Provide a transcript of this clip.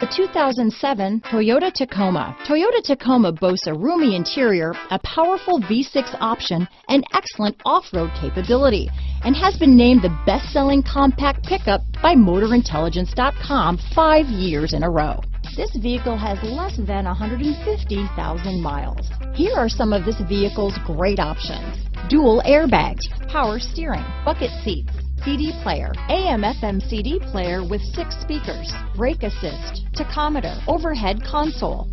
The 2007 Toyota Tacoma. Toyota Tacoma boasts a roomy interior, a powerful V6 option, and excellent off-road capability, and has been named the best-selling compact pickup by MotorIntelligence.com five years in a row. This vehicle has less than 150,000 miles. Here are some of this vehicle's great options. Dual airbags, power steering, bucket seats, CD player, AM FM CD player with six speakers, brake assist, tachometer, overhead console,